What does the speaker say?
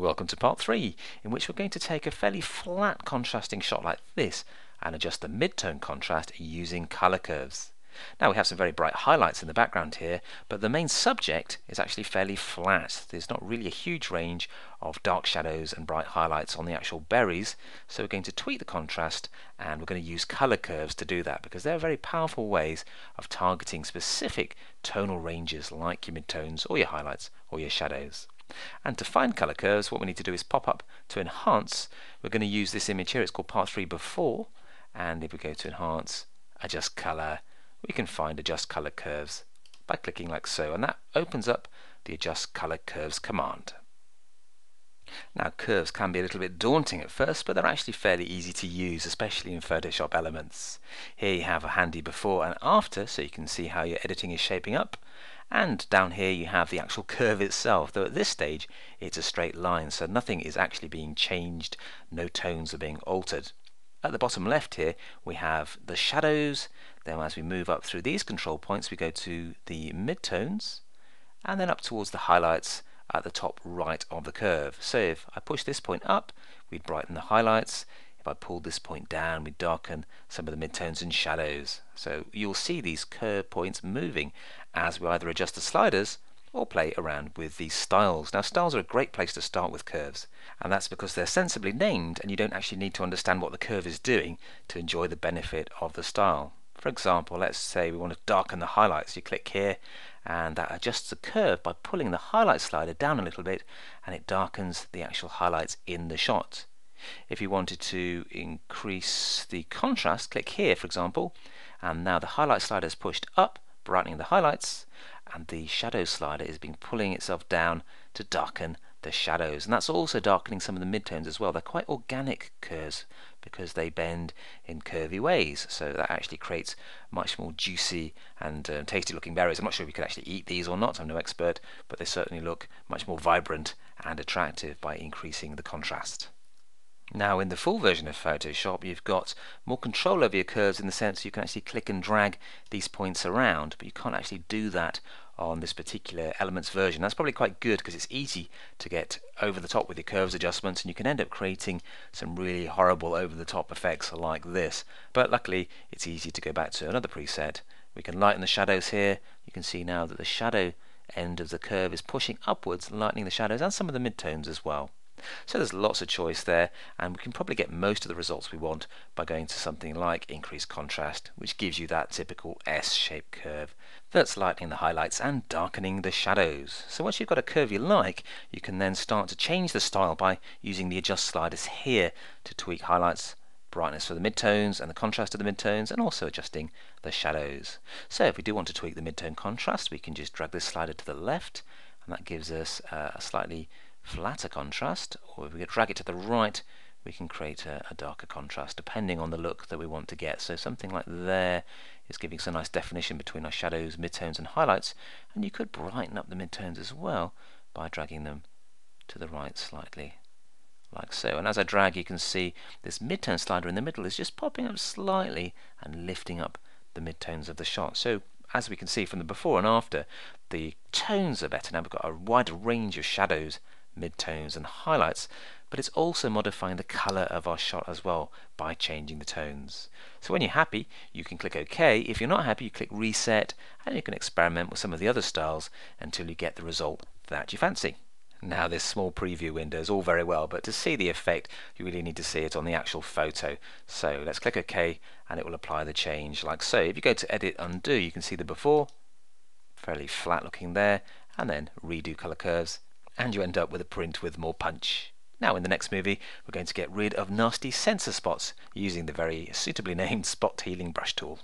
Welcome to part 3, in which we're going to take a fairly flat contrasting shot like this and adjust the mid-tone contrast using colour curves. Now we have some very bright highlights in the background here, but the main subject is actually fairly flat. There's not really a huge range of dark shadows and bright highlights on the actual berries, so we're going to tweak the contrast and we're going to use colour curves to do that because they're very powerful ways of targeting specific tonal ranges like your midtones or your highlights or your shadows. And to find color curves, what we need to do is pop up to enhance. We're going to use this image here. It's called part 3 before. And if we go to enhance, adjust color, we can find adjust color curves by clicking like so. And that opens up the adjust color curves command. Now curves can be a little bit daunting at first, but they're actually fairly easy to use, especially in Photoshop Elements. Here you have a handy before and after, so you can see how your editing is shaping up. And down here you have the actual curve itself, though at this stage it's a straight line, so nothing is actually being changed, no tones are being altered. At the bottom left here we have the shadows, then as we move up through these control points we go to the midtones, and then up towards the highlights at the top right of the curve. So if I push this point up, we'd brighten the highlights, if I pull this point down, we'd darken some of the midtones and shadows. So you'll see these curve points moving as we either adjust the sliders or play around with these styles. Now styles are a great place to start with curves and that's because they're sensibly named and you don't actually need to understand what the curve is doing to enjoy the benefit of the style. For example, let's say we want to darken the highlights. You click here and that adjusts the curve by pulling the highlight slider down a little bit and it darkens the actual highlights in the shot. If you wanted to increase the contrast, click here for example, and now the highlight slider is pushed up, brightening the highlights, and the shadow slider is being pulling itself down to darken the shadows. And that's also darkening some of the midtones as well. They're quite organic curves because they bend in curvy ways. So that actually creates much more juicy and uh, tasty looking berries. I'm not sure if you could actually eat these or not, I'm no expert, but they certainly look much more vibrant and attractive by increasing the contrast. Now in the full version of Photoshop you've got more control over your curves in the sense you can actually click and drag these points around but you can't actually do that on this particular elements version. That's probably quite good because it's easy to get over the top with your curves adjustments and you can end up creating some really horrible over the top effects like this. But luckily it's easy to go back to another preset. We can lighten the shadows here. You can see now that the shadow end of the curve is pushing upwards, lightening the shadows and some of the midtones as well. So there's lots of choice there and we can probably get most of the results we want by going to something like increased contrast which gives you that typical S-shaped curve that's lightening the highlights and darkening the shadows. So once you've got a curve you like you can then start to change the style by using the adjust sliders here to tweak highlights brightness for the midtones and the contrast of the midtones and also adjusting the shadows. So if we do want to tweak the midtone contrast we can just drag this slider to the left and that gives us uh, a slightly flatter contrast, or if we drag it to the right, we can create a, a, darker contrast depending on the look that we want to get. So something like there is giving us a nice definition between our shadows, midtones and highlights, and you could brighten up the midtones as well by dragging them to the right slightly like so. And as I drag you can see this midtone slider in the middle is just popping up slightly and lifting up the midtones of the shot. So as we can see from the before and after, the tones are better. Now we've got a wider range of shadows midtones and highlights, but it's also modifying the color of our shot as well by changing the tones. So when you're happy, you can click OK. If you're not happy, you click Reset, and you can experiment with some of the other styles until you get the result that you fancy. Now this small preview window is all very well, but to see the effect, you really need to see it on the actual photo. So let's click OK, and it will apply the change like so. If you go to Edit Undo, you can see the before, fairly flat looking there, and then redo color curves, and you end up with a print with more punch. Now in the next movie we're going to get rid of nasty sensor spots using the very suitably named spot healing brush tool.